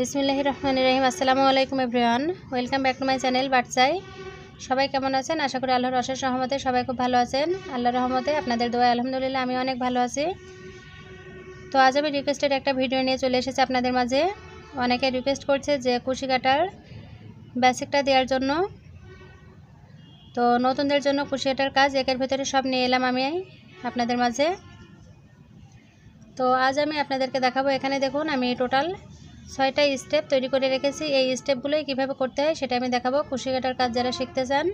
বিসমিল্লাহ রহমান রহিম। আসসালামু আলাইকুম, everyone. Welcome back to my channel বাটসাই। সবাই কেমন আছেন? আশা করি আল্লাহর অশেষ রহমতে সবাই খুব ভালো আছেন। আল্লাহর রহমতে আপনাদের দোয়া আলহামদুলিল্লাহ আমি অনেক ভালো আছি। তো আজ আমি রিকোয়েস্টেড একটা ভিডিও নিয়ে চলে এসেছি আপনাদের মাঝে। অনেকে রিকোয়েস্ট করছে যে কুশি কাটার বেসিকটা দেওয়ার জন্য। তো নতুনদের জন্য কুশি কাটার কাজ একের ভেতরে সব নিয়ে এলাম আমি আপনাদের মাঝে। তো আজ আমি আপনাদেরকে দেখাবো। এখানে দেখুন, আমি টোটাল ছয়টা স্টেপ তৈরি করে রেখেছি। এই স্টেপগুলোই কীভাবে করতে হয় সেটা আমি দেখাবো। কুশি কাটার কাজ যারা শিখতে চান,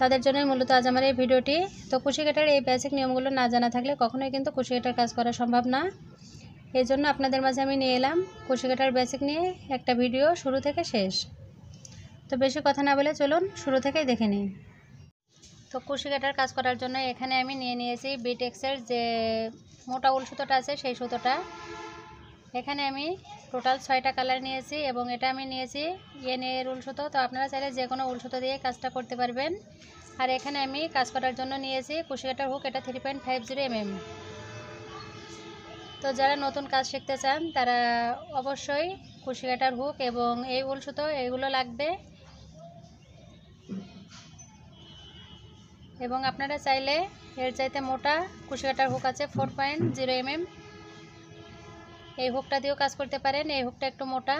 তাদের জন্যই মূলত আজ আমার এই ভিডিওটি। তো কুশি কাটার এই বেসিক নিয়মগুলো না জানা থাকলে কখনোই কিন্তু কুশি কাটার কাজ করা সম্ভব না। এই জন্য আপনাদের মাঝে আমি নিয়ে এলাম কুশি কাটার বেসিক নিয়ে একটা ভিডিও শুরু থেকে শেষ। তো বেশি কথা না বলে চলুন শুরু থেকেই দেখে নিই। তো কুশি কাটার কাজ করার জন্য এখানে আমি নিয়ে নিয়েছি বিটেক্সের যে মোটা উল সুতোটা আছে, সেই সুতোটা। এখানে আমি টোটাল ছয়টা কালার নিয়েছি এবং এটা আমি নিয়েছি ইয়েনের উল সুতো। তো আপনারা চাইলে যে কোনো উল সুতো দিয়ে কাজটা করতে পারবেন। আর এখানে আমি কাজ করার জন্য নিয়েছি কুশিকাটার হুক, এটা three point five zero MM. তো যারা নতুন কাজ শিখতে চান, তারা অবশ্যই কুশিকাটার হুক এবং এই উল সুতো এইগুলো লাগবে। এবং আপনারা চাইলে এর চাইতে মোটা কুশিকাটার হুক আছে ফোর পয়েন্ট জিরো এমএম। এই হুকটা দিয়েও কাজ করতে পারেন, এই হুকটা একটু মোটা।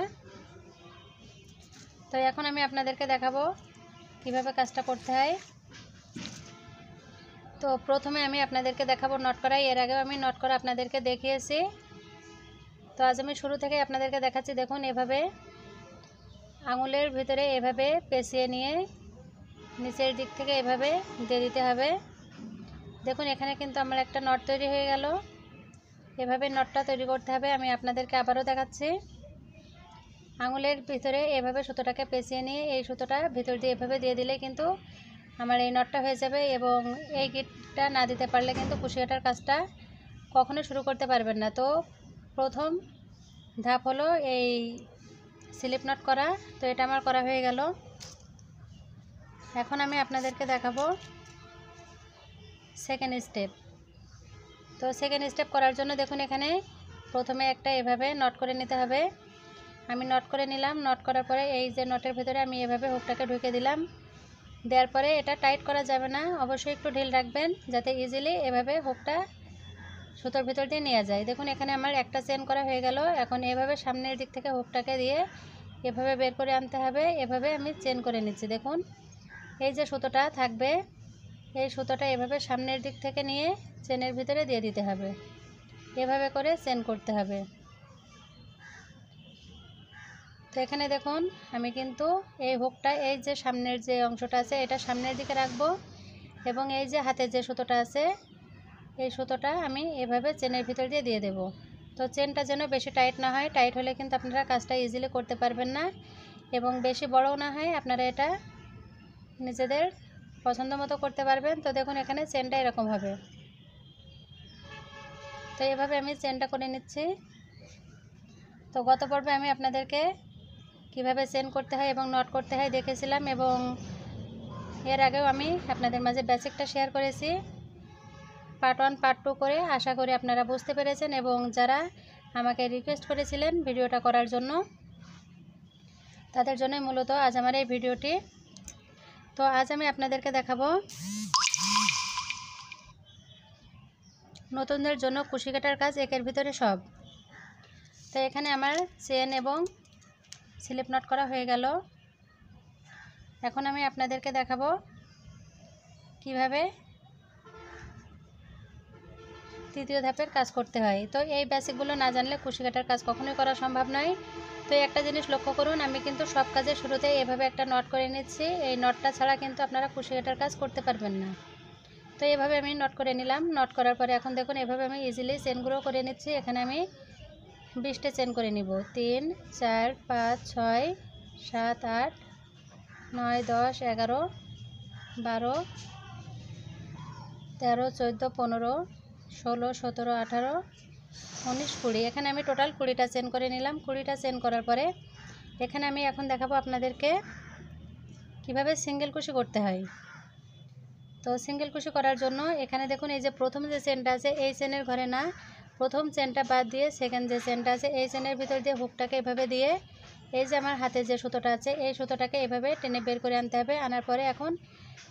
তো এখন আমি আপনাদেরকে দেখাবো কীভাবে কাজটা করতে হয়। তো প্রথমে আমি আপনাদেরকে দেখাবো নট করাই, এর আগেও আমি নট করা আপনাদেরকে দেখিয়েছি। তো আজ আমি শুরু থেকে আপনাদেরকে দেখাচ্ছি, দেখুন এভাবে আঙুলের ভিতরে এভাবে পেঁচিয়ে নিয়ে নিচের দিক থেকে এভাবে দিয়ে দিতে হবে। দেখুন এখানে কিন্তু আমার একটা নট তৈরি হয়ে গেল। এভাবে নটটা তৈরি করতে হবে। আমি আপনাদেরকে আবারও দেখাচ্ছি। আঙুলের ভিতরে এভাবে সুতোটাকে পেঁচিয়ে নিয়ে এই সুতোটা ভিতর দিয়ে এভাবে দিয়ে দিলে কিন্তু আমার এই নটটা হয়ে যাবে এবং এই গিটটা না দিতে পারলে কিন্তু কুশিয়াটার কাজটা কখনো শুরু করতে পারবেন না। তো প্রথম ধাপ হলো এই স্লিপ নট করা। তো এটা আমার করা হয়ে গেল। এখন আমি আপনাদেরকে দেখাবো সেকেন্ড স্টেপ তো সেকেন্ড স্টেপ করার জন্য দেখুন এখানে প্রথমে একটা এভাবে নট করে নিতে হবে। আমি নট করে নিলাম নট করার পরে এই যে নটের ভেতরে আমি এভাবে হুকটাকে ঢুকে দিলাম। দেওয়ার পরে এটা টাইট করা যাবে না, অবশ্যই একটু ঢিল রাখবেন যাতে ইজিলি এভাবে হুকটা সুতোর ভিতর দিয়ে নেওয়া যায়। দেখুন এখানে আমার একটা চেন করা হয়ে গেল, এখন এভাবে সামনের দিক থেকে হুকটাকে দিয়ে এভাবে বের করে আনতে হবে। এভাবে আমি চেন করে নিচ্ছি, দেখুন। এই যে সুতোটা থাকবে এই সুতোটা এভাবে সামনের দিক থেকে নিয়ে চেনের ভিতরে দিয়ে দিতে হবে। এভাবে করে চেন করতে হবে। তো এখানে দেখুন, আমি কিন্তু এই হুকটা, এই যে সামনের যে অংশটা আছে, এটা সামনের দিকে রাখব এবং এই যে হাতের যে সুতোটা আছে, এই সুতোটা আমি এভাবে চেনের ভিতর দিয়ে দিয়ে দেব। তো চেনটা যেন বেশি টাইট না হয়, টাইট হলে কিন্তু আপনারা কাজটা ইজিলি করতে পারবেন না এবং বেশি বড়ও না হয়, আপনারা এটা নিজেদের পছন্দ মতো করতে পারবেন। তো দেখুন, এখানে চেনটা এরকম হবে। তো এভাবে আমি চেনটা করে নিচ্ছি। তো গত পর্বে আমি আপনাদেরকে কীভাবে চেন করতে হয় এবং নট করতে হয় দেখেছিলাম এবং এর আগেও আমি আপনাদের মাঝে বেসিকটা শেয়ার করেছি। পার্ট ওয়ান পার্ট টু করে আশা করি আপনারা বুঝতে পেরেছেন এবং যারা আমাকে রিকোয়েস্ট করেছিলেন ভিডিওটা করার জন্য, তাদের জন্যই মূলত আজ আমার এই ভিডিওটি। তো আজ আমি আপনাদেরকে দেখাবো নতুনদের জন্য কুশি কাটার কাজ, একের ভিতরে সব। তো এখানে আমার চেন এবং স্লিপ নট করা হয়ে গেল। এখন আমি আপনাদেরকে দেখাবো কীভাবে তৃতীয় ধাপের কাজ করতে হয়। তো এই বেসিকগুলো না জানলে কুশি কাটার কাজ কখনোই করা সম্ভব নয়। তো একটা জিনিস লক্ষ্য করুন, আমি কিন্তু সব কাজের শুরুতে এভাবে একটা নট করে নিচ্ছি। এই নটটা ছাড়া কিন্তু আপনারা কুশি কাটার কাজ করতে পারবেন না। তো এভাবে আমি নট করে নিলাম। নট করার পরে এখন দেখুন, এভাবে আমি ইজিলি চেনগুলো করে নিচ্ছি। এখানে আমি বিশটা চেন করে নিব। তিন, চার, পাঁচ, ছয়, সাত, আট, নয়, দশ, এগারো, বারো, তেরো, চোদ্দ, পনেরো ষোলো, সতেরো, আঠারো, উনিশ, কুড়ি। এখানে আমি টোটাল কুড়িটা চেন করে নিলাম। কুড়িটা চেন করার পরে এখানে আমি এখন দেখাবো আপনাদেরকে কীভাবে সিঙ্গেল কুশি করতে হয়। তো সিঙ্গেল কুশি করার জন্য এখানে দেখুন, এই যে প্রথম যে চেনটা আছে, এই চেনের ঘরে না, প্রথম চেনটা বাদ দিয়ে সেকেন্ড যে চেনটা আছে, এই চেনের ভিতর দিয়ে হুকটাকে এভাবে দিয়ে, এই যে আমার হাতে যে সুতোটা আছে, এই সুতোটাকে এভাবে টেনে বের করে আনতে হবে। আনার পরে এখন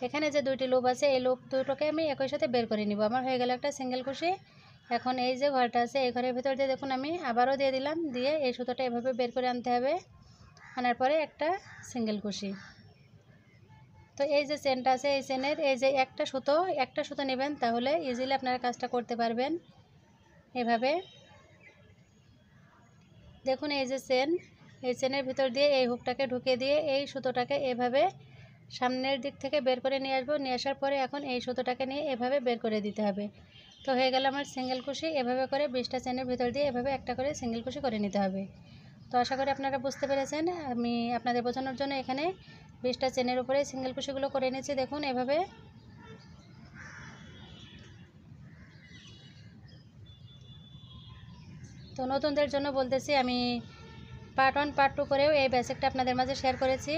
এখানে যে দুইটি লুপ আছে, এই লুপ দুটোকে আমি একই সাথে বের করে নিব। আমার হয়ে গেল একটা সিঙ্গেল কুশি এখন এই যে ঘরটা আছে, এই ঘরের ভিতর দিয়ে দেখুন আমি আবারও দিয়ে দিলাম। দিয়ে এই সুতোটা এভাবে বের করে আনতে হবে। আনার পরে একটা সিঙ্গেল কুশি তো এই যে চেনটা আছে, এই চেনের এই যে একটা সুতো একটা সুতো নেবেন তাহলে ইজিলি আপনারা কাজটা করতে পারবেন। এভাবে। দেখুন এই যে চেন এই চেনের ভিতর দিয়ে এই হুকটাকে ঢুকে দিয়ে এই সুতোটাকে এভাবে সামনের দিক থেকে বের করে নিয়ে আসব। নিয়ে আসার পরে এখন এই সুতোটাকে নিয়ে এভাবে বের করে দিতে হবে। তো হয়ে গেল আমার সিঙ্গেল কুশি। এভাবে করে বিশটা চেনের ভিতর দিয়ে এভাবে একটা করে সিঙ্গেল কুশি করে নিতে হবে। তো আশা করি আপনারা বুঝতে পেরেছেন। আমি আপনাদের বোঝানোর জন্য এখানে বিশটা চেনের উপরে সিঙ্গেল কুশিগুলো করে নিয়েছি দেখুন এভাবে। তো নতুনদের জন্য বলতেছি, আমি পার্ট ওয়ান পার্ট টু করেও এই বেসিকটা আপনাদের মাঝে শেয়ার করেছি।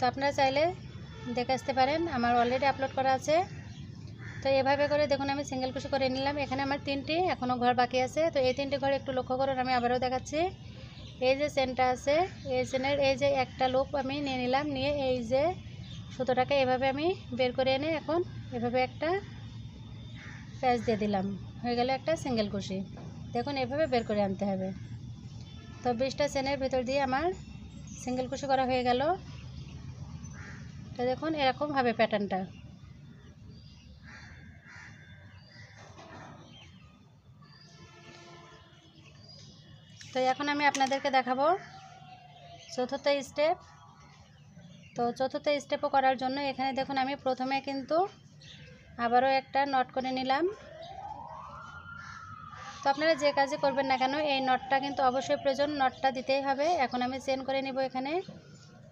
তো আপনারা চাইলে দেখে আসতে পারেন, আমার অলরেডি আপলোড করা আছে। তো এভাবে করে দেখুন, আমি সিঙ্গেল কুশি করে নিলাম। এখানে আমার তিনটি এখনও ঘর বাকি আছে। তো এই তিনটি ঘর একটু লক্ষ্য করুন, আমি আবারও দেখাচ্ছি। এই যে চেনটা আছে, এই চেনের এই যে একটা লুপ আমি নিয়ে নিলাম, নিয়ে এই যে সুতোটাকে এভাবে আমি বের করে এনে এখন এভাবে একটা প্যাচ দিয়ে দিলাম। হয়ে গেল একটা সিঙ্গেল কুশি দেখুন, এভাবে বের করে আনতে হবে। তো বিশটা চেনের ভিতর দিয়ে আমার সিঙ্গেল কুশি করা হয়ে গেল। তো দেখুন, এরকম এরকমভাবে প্যাটার্নটা তো এখন আমি আপনাদেরকে দেখাবো চতুর্থ স্টেপ তো চতুর্থ স্টেপও করার জন্য এখানে দেখুন, আমি প্রথমে কিন্তু আবারও একটা নট করে নিলাম। তো আপনারা যে কাজে করবেন না কেন, এই নটটা কিন্তু অবশ্যই প্রয়োজন নটটা দিতেই হবে। এখন আমি চেন করে নিব এখানে।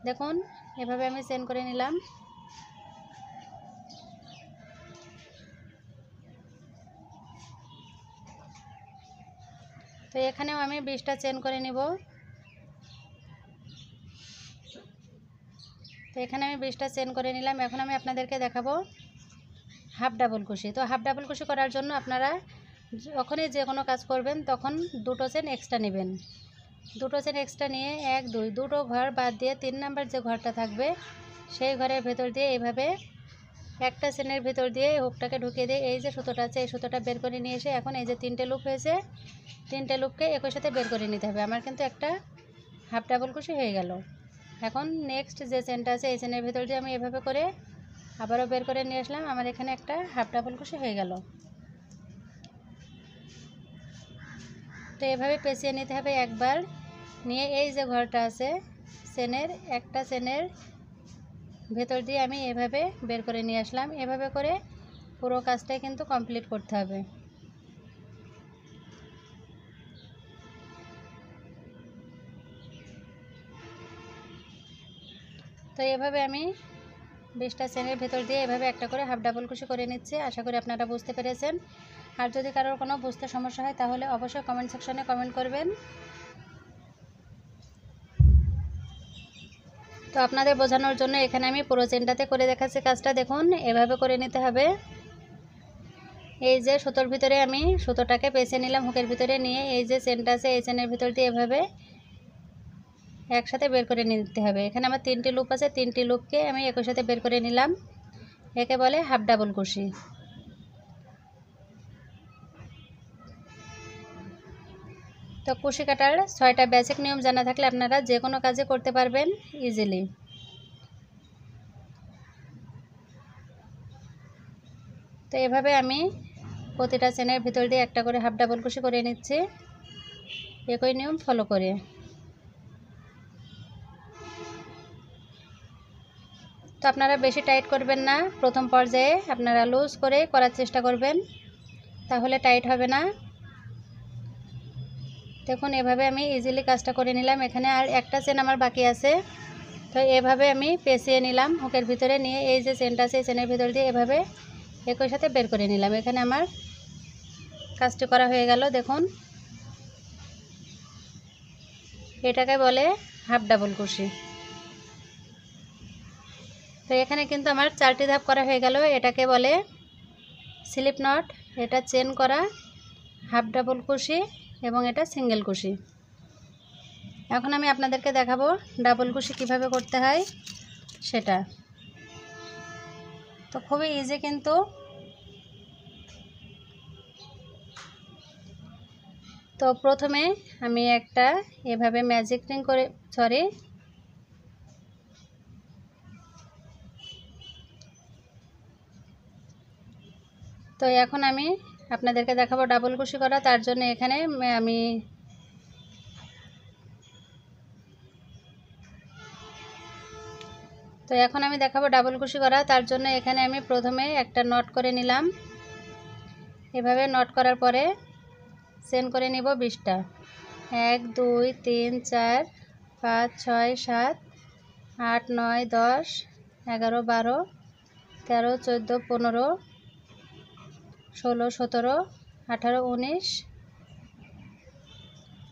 দেখুন, এভাবে আমি চেন করে নিলাম। তো এখানেও আমি বিশটা চেন করে নিব। তো এখানে আমি বিশটা চেন করে নিলাম। এখন আমি আপনাদেরকে দেখাবো হাফ ডাবল কুশি তো হাফ ডাবল কুশি করার জন্য আপনারা যখনই যে কোনো কাজ করবেন, তখন দুটো চেন এক্সট্রা নেবেন। দুটো চেন এক্সট্রা নিয়ে এক, দুই, দুটো ঘর বাদ দিয়ে তিন নাম্বার যে ঘরটা থাকবে, সেই ঘরের ভেতর দিয়ে এইভাবে একটা চেনের ভেতর দিয়ে হুকটাকে ঢুকিয়ে দিয়ে এই যে সুতোটা আছে, এই সুতোটা বের করে নিয়ে এসে এখন এই যে তিনটে লুপ হয়েছে, তিনটে লুপকে একই সাথে বের করে নিতে হবে। আমার কিন্তু একটা হাফ ডাবল কুশি হয়ে গেল। এখন নেক্সট যে চেনটা আছে, এই চেনের ভেতর দিয়ে আমি এভাবে করে আবারও বের করে নিয়ে আসলাম। আমার এখানে একটা হাফ ডাবল কুশি হয়ে গেল। তো এভাবে পেঁচিয়ে নিতে হবে একবার। নিয়ে এই যে ঘরটা আছে চেনের একটা চেনের ভেতর দিয়ে আমি এভাবে বের করে নিয়ে আসলাম। এভাবে করে পুরো কাজটাই কিন্তু কমপ্লিট করতে হবে। তো এভাবে আমি বিশটা চেনের ভেতর দিয়ে এভাবে একটা করে হাফ ডাবল কুশি করে নিচ্ছি। আশা করি আপনারা বুঝতে পেরেছেন। আর যদি কারোর কোনো বুঝতে সমস্যা হয়, তাহলে অবশ্যই কমেন্ট সেকশনে কমেন্ট করবেন। তো আপনাদের বোঝানোর জন্য এখানে আমি পুরো চেনটাতে করে দেখাচ্ছি কাজটা। দেখুন, এভাবে করে নিতে হবে। এই যে সুতোর ভিতরে আমি সুতোটাকে পেঁচে নিলাম, হুকের ভিতরে নিয়ে এই যে চেনটা আছে, এই চেনের ভিতর দিয়ে এভাবে একসাথে বের করে নিতে হবে। এখানে আমার তিনটি লুপ আছে, তিনটি লুপকে আমি একই সাথে বের করে নিলাম। একে বলে হাফ ডাবল কুশি তো কুশি কাটার ছয়টা বেসিক নিয়ম জানা থাকলে আপনারা যে কোনো কাজে করতে পারবেন ইজিলি তো এভাবে আমি প্রতিটা চেনের ভিতর দিয়ে একটা করে হাফ ডাবল কুশি করে নিচ্ছি। একই নিয়ম ফলো করে। তো আপনারা বেশি টাইট করবেন না। প্রথম পর্যায়ে আপনারা লুজ করে করার চেষ্টা করবেন। তাহলে টাইট হবে না। দেখুন, এভাবে আমি ইজিলি কাজটা করে নিলাম। এখানে আর একটা চেন আমার বাকি আছে। তো এভাবে আমি পেঁচিয়ে নিলাম হুকের ভিতরে নিয়ে এই যে চেনটা আছে, এই চেনের ভিতর দিয়ে এভাবে একই সাথে বের করে নিলাম। এখানে আমার কাজটি করা হয়ে গেল, দেখুন। এটাকে বলে হাফ ডাবল কুশি তো এখানে কিন্তু আমার চারটি ধাপ করা হয়ে গেল। এটাকে বলে স্লিপ নট এটা চেন করা হাফ ডাবল কুশি এবং এটা সিঙ্গেল কুশি। এখন আমি আপনাদেরকে দেখাবো ডাবল কুশি কীভাবে করতে হয় সেটা। তো খুবই ইজি কিন্তু। তো প্রথমে আমি একটা এভাবে ম্যাজিক রিং করে সরি তো এখন আমি আপনাদেরকে দেখাবো ডাবল কুশি করা, তার জন্য এখানে আমি তো এখন আমি দেখাবো ডাবল কুশি করা, তার জন্য এখানে আমি প্রথমে একটা নট করে নিলাম। এভাবে নট করার পরে সেন করে নিব বিশটা। এক, দুই, তিন, চার, পাঁচ, ছয়, সাত, আট, নয়, দশ, এগারো, বারো, তেরো, চোদ্দ, পনেরো ষোলো, সতেরো, আঠারো, উনিশ,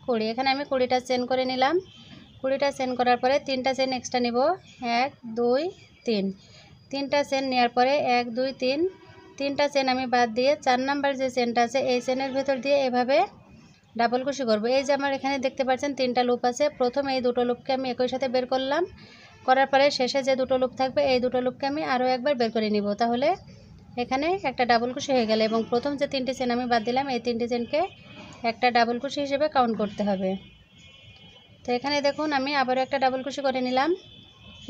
কুড়ি। এখানে আমি কুড়িটা চেন করে নিলাম। কুড়িটা চেন করার পরে তিনটা চেন এক্সট্রা নিব। এক, দুই, তিন। তিনটা চেন নেওয়ার পরে এক, দুই, তিন। তিনটা চেন আমি বাদ দিয়ে চার নাম্বার যে চেনটা আছে, এই চেনের ভেতর দিয়ে এভাবে ডাবল কুশি করব। এই যে আমার এখানে দেখতে পাচ্ছেন তিনটা লুপ আছে। প্রথম এই দুটো লুপকে আমি একই সাথে বের করলাম। করার পরে শেষে যে দুটো লুপ থাকবে, এই দুটো লুপকে আমি আরও একবার বের করে নিব। তাহলে এখানে একটা ডাবল কুশি হয়ে গেল এবং প্রথম যে তিনটি চেন আমি বাদ দিলাম, এই তিনটি চেনকে একটা ডাবল কুশি হিসেবে কাউন্ট করতে হবে। তো এখানে দেখুন, আমি আবারও একটা ডাবল কুশি করে নিলাম।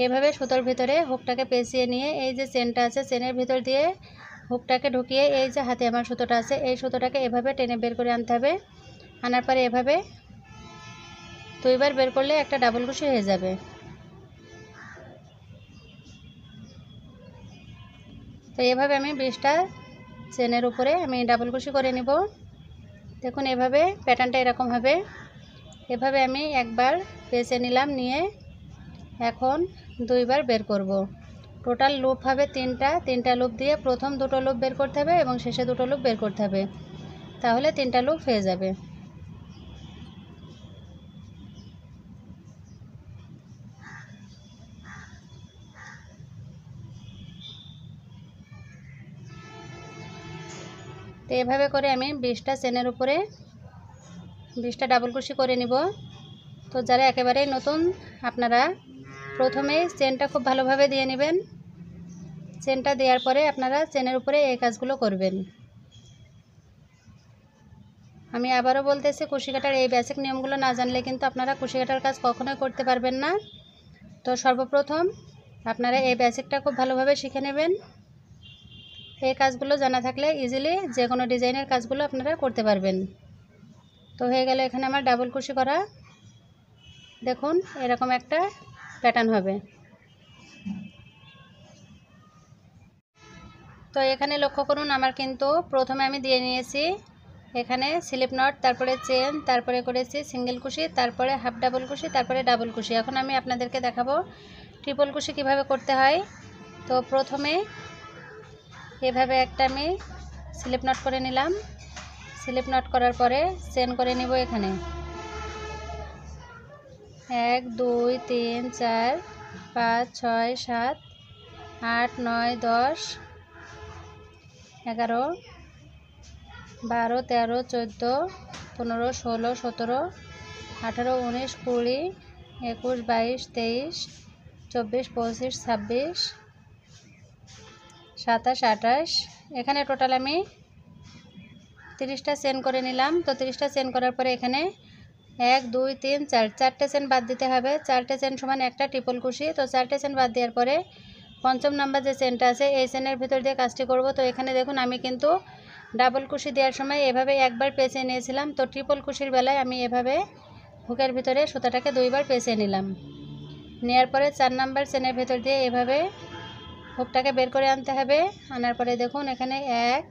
এভাবে সুতোর ভিতরে হুকটাকে পেঁচিয়ে নিয়ে এই যে চেনটা আছে চেনের ভিতর দিয়ে হুকটাকে ঢুকিয়ে এই যে হাতে আমার সুতোটা আছে, এই সুতোটাকে এভাবে টেনে বের করে আনতে হবে। আনার পরে এভাবে দুইবার বের করলে একটা ডাবল কুশি হয়ে যাবে। তো এভাবে আমি বিশটা চেনের উপরে আমি ডাবল কুশি করে নিব। দেখুন এভাবে প্যাটার্নটা এরকম হবে। এভাবে আমি একবার পেঁচে নিলাম, নিয়ে এখন দুইবার বের করব। টোটাল লুপ হবে তিনটা তিনটা লুপ দিয়ে প্রথম দুটো লুপ বের করতে হবে এবং শেষে দুটো লুপ বের করতে হবে। তাহলে তিনটা লুপ হয়ে যাবে। এভাবে করে আমি বিশটা চেনের উপরে বিশটা ডাবল কুশি করে নিব। তো যারা একেবারেই নতুন, আপনারা প্রথমেই চেনটা খুব ভালোভাবে দিয়ে নেবেন। চেনটা দেওয়ার পরে আপনারা চেনের উপরে এই কাজগুলো করবেন। আমি আবারও বলতেছি কুশি কাটার এই বেসিক নিয়মগুলো না জানলে কিন্তু আপনারা কুশি কাটার কাজ কখনোই করতে পারবেন না। তো সর্বপ্রথম আপনারা এই বেসিকটা খুব ভালোভাবে শিখে নেবেন। এই কাজগুলো জানা থাকলে ইজিলি যে কোনো ডিজাইনের কাজগুলো আপনারা করতে পারবেন। তো হয়ে গেলে এখানে আমার ডাবল কুশি করা। দেখুন, এরকম একটা প্যাটার্ন হবে। তো এখানে লক্ষ্য করুন, আমার কিন্তু প্রথমে আমি দিয়ে নিয়েছি এখানে স্লিপ নট তারপরে চেন তারপরে করেছি সিঙ্গেল কুশি তারপরে হাফ ডাবল কুশি তারপরে ডাবল কুশি এখন আমি আপনাদেরকে দেখাবো ট্রিপল কুশি কীভাবে করতে হয়। তো প্রথমে এভাবে একটা আমি স্লিপ নট করে নিলাম। স্লিপ নট করার পরে চেন করে নিব এখানে। এক, দুই, তিন, চার, পাঁচ, ছয়, সাত, আট, নয়, দশ, এগারো, বারো, তেরো, চোদ্দ, পনেরো, ষোলো, সতেরো, আঠারো, উনিশ, কুড়ি, একুশ, বাইশ, তেইশ, চব্বিশ, পঁচিশ, ছাব্বিশ সাতাশ, আঠাশ। এখানে টোটাল আমি তিরিশটা চেন করে নিলাম। তো তিরিশটা চেন করার পরে এখানে এক, দুই, তিন, চার, চারটে চেন বাদ দিতে হবে। চারটে চেন সমান একটা ট্রিপল কুশি তো চারটে চেন বাদ দেওয়ার পরে পঞ্চম নাম্বার যে চেনটা আছে, এই চেনের ভিতর দিয়ে কাজটি করব। তো এখানে দেখুন, আমি কিন্তু ডাবল কুশি দেওয়ার সময় এভাবে একবার পেঁচে নিয়েছিলাম। তো ট্রিপল কুশির বেলায় আমি এভাবে হুকের ভিতরে সুতাটাকে দুইবার পেঁচে নিলাম। নেওয়ার পরে চার নাম্বার চেনের ভেতর দিয়ে এভাবে হুকটাকে বের করে আনতে হবে। আনার পরে দেখুন, এখানে এক,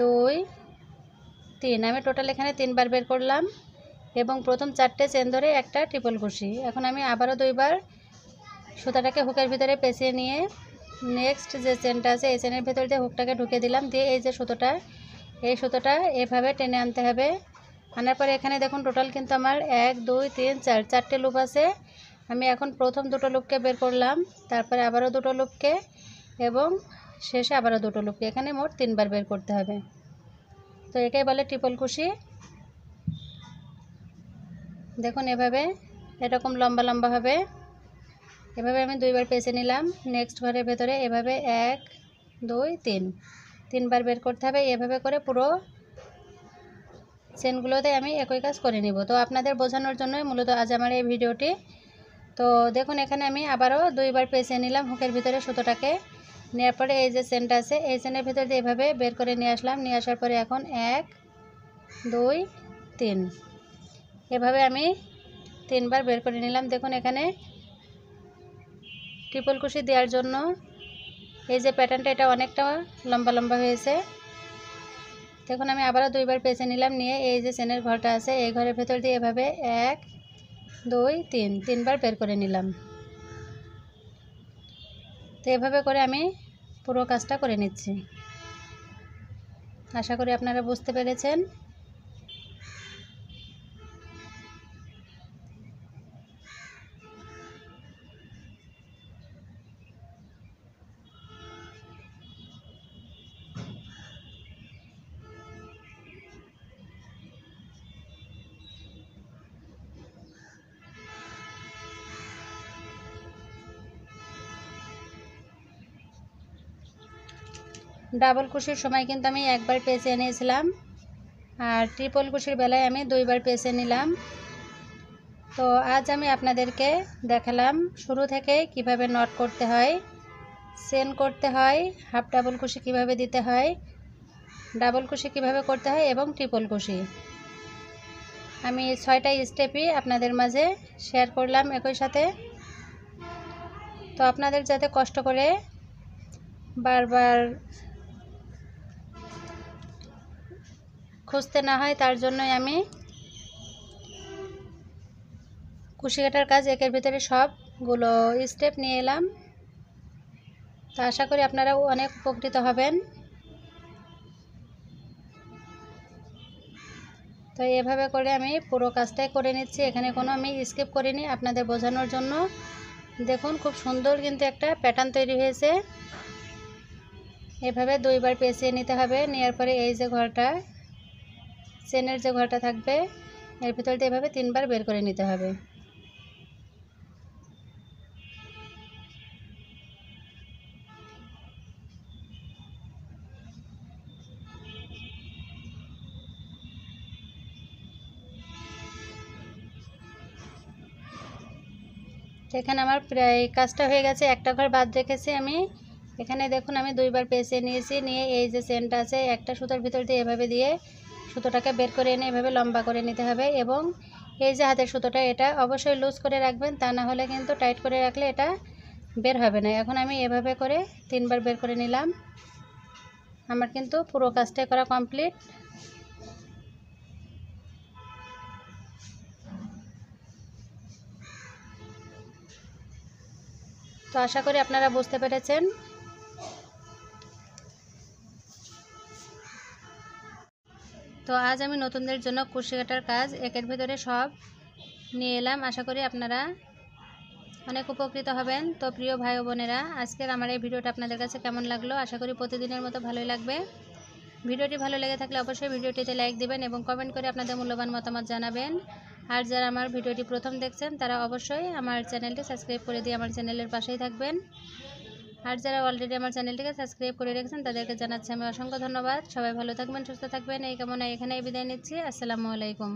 দুই, তিন। আমি টোটাল এখানে তিনবার বের করলাম এবং প্রথম চারটে চেন ধরে একটা ট্রিপল কুশি এখন আমি আবারও দুইবার সুতাটাকে হুকের ভিতরে পেঁচিয়ে নিয়ে নেক্সট যে চেনটা আছে, এই চেনের ভেতর দিয়ে হুকটাকে ঢুকে দিলাম। দিয়ে এই যে সুতোটা, এই সুতোটা এভাবে টেনে আনতে হবে। আনার পরে এখানে দেখুন টোটাল কিন্তু আমার এক, দুই, তিন, চার, চারটে লুপ আছে। আমি এখন প্রথম দুটো লুপকে বের করলাম, তারপরে আবারও দুটো লুপকে এবং শেষে আবারও দুটো লুপকে। এখানে মোট তিনবার বের করতে হবে। তো এটাই বলে ট্রিপল কুশি দেখুন এভাবে, এরকম লম্বা লম্বা হবে। এভাবে আমি দুইবার পেঁচে নিলাম। নেক্সট ঘরের ভেতরে এভাবে এক, দুই, তিন। তিনবার বের করতে হবে। এভাবে করে পুরো চেনগুলোতে আমি একই কাজ করে নিব। তো আপনাদের বোঝানোর জন্যই মূলত আজ আমার এই ভিডিওটি। তো দেখুন, এখানে আমি আবারও দুইবার পেঁচিয়ে নিলাম হুকের ভিতরে সুতোটাকে। নেওয়ার পরে এই যে চেনটা আছে, এই চেনের ভিতর এভাবে বের করে নিয়ে আসলাম। নিয়ে আসার পরে এখন এক, দুই, তিন। এভাবে আমি তিনবার বের করে নিলাম। দেখুন, এখানে ট্রিপল কুশি দেওয়ার জন্য এই যে প্যাটার্নটা এটা অনেকটা লম্বা লম্বা হয়েছে। দেখুন, আমি আবারও দুইবার পেঁচে নিলাম। নিয়ে এই যে চেনের ঘরটা আছে, এই ঘরের ভেতর দিয়ে এভাবে এক দুই, তিন। তিনবার বের করে নিলাম। তো এভাবে করে আমি পুরো কাজটা করে নিচ্ছি। আশা করি আপনারা বুঝতে পেরেছেন। ডাবল কুশির সময় কিন্তু আমি একবার পেঁচে নিয়েছিলাম আর ট্রিপল কুশির বেলায় আমি দুইবার পেঁচে নিলাম। তো আজ আমি আপনাদেরকে দেখালাম শুরু থেকে কীভাবে নট করতে হয় সেন করতে হয় হাফ ডাবল কুশি কীভাবে দিতে হয় ডাবল কুশি কীভাবে করতে হয় এবং ট্রিপল কুশি। আমি ছয়টা স্টেপই আপনাদের মাঝে শেয়ার করলাম একই সাথে। তো আপনাদের যাতে কষ্ট করে বারবার খুঁজতে না হয়, তার জন্যই আমি কুশি কাটার কাজ, একের ভিতরে সবগুলো স্টেপ নিয়ে এলাম। তো আশা করি আপনারাও অনেক উপকৃত হবেন। তো এভাবে করে আমি পুরো কাজটাই করে নিচ্ছি। এখানে কোনো আমি স্কিপ করিনি আপনাদের বোঝানোর জন্য। দেখুন, খুব সুন্দর কিন্তু একটা প্যাটার্ন তৈরি হয়েছে। এভাবে দুইবার পেঁচিয়ে নিতে হবে। নেওয়ার পরে এই যে ঘরটা চেনের যে ঘরটা থাকবে, এর ভিতর দিয়ে এভাবে তিনবার বের করে নিতে হবে। এখানে আমার প্রায় কাজটা হয়ে গেছে, একটা ঘর বাদ রেখেছি আমি। এখানে দেখুন, আমি দুইবার পেঁচিয়ে নিয়েছি, নিয়ে এই যে চেনটা আছে, একটা সুতোর ভিতর দিয়ে এভাবে দিয়ে সুতোটাকে বের করে এনে এভাবে লম্বা করে নিতে হবে এবং এই যে হাতের সুতোটা, এটা অবশ্যই লুজ করে রাখবেন, তা না হলে কিন্তু টাইট করে রাখলে এটা বের হবে না। এখন আমি এভাবে করে তিনবার বের করে নিলাম। আমার কিন্তু পুরো কাজটাই করা কমপ্লিট। তো আশা করি আপনারা বুঝতে পেরেছেন। তো আজ আমি নতুনদের জন্য কুশি কাটার কাজ একের ভেতরে সব নিয়ে এলাম। আশা করি আপনারা অনেক উপকৃত হবেন। তো প্রিয় ভাই বোনেরা, আজকের আমার এই ভিডিওটা আপনাদের কাছে কেমন লাগল? আশা করি প্রতিদিনের মতো ভালোই লাগবে। ভিডিওটি ভালো লেগে থাকলে অবশ্যই ভিডিওটিতে লাইক দিবেন এবং কমেন্ট করে আপনাদের মূল্যবান মতামত জানাবেন। আর যারা আমার ভিডিওটি প্রথম দেখছেন, তারা অবশ্যই আমার চ্যানেলটি সাবস্ক্রাইব করে দিয়ে আমার চ্যানেলের পাশেই থাকবেন। আর যারা অলরেডি আমার চ্যানেলটিকে সাবস্ক্রাইব করে রেখেছেন, তাদেরকে জানাচ্ছি আমি অসংখ্য ধন্যবাদ। সবাই ভালো থাকবেন, সুস্থ থাকবেন। এই কেমন এখানেই বিদায় নিচ্ছি। আসসালামু আলাইকুম।